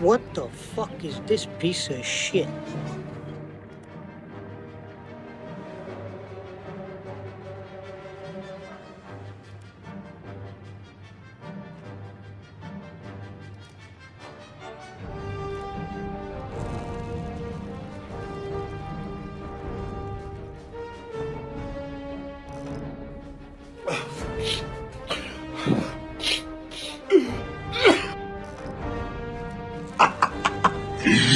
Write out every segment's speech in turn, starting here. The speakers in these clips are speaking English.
What the fuck is this piece of shit?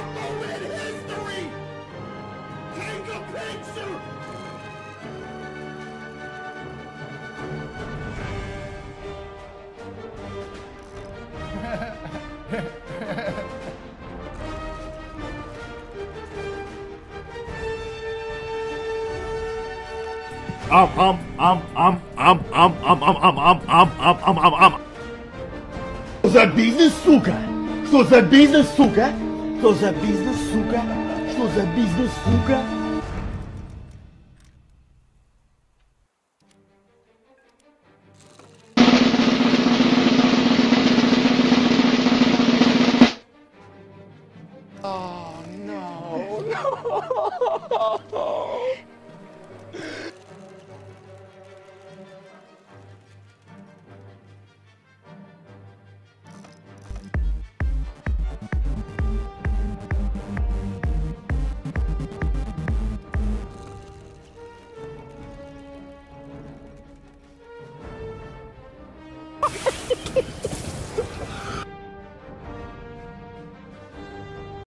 a moment in history! King of Pink Suit! Um, um, um, um, um, um, um, um, um, um, um, um, um, um, um. Что за бизнес, сука? Что за бизнес, сука? Что за бизнес, сука? Что за бизнес, сука? Oh no, no.